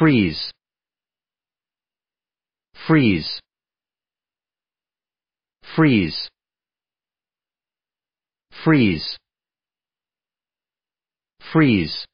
freeze. Freeze. Freeze. Freeze. Freeze.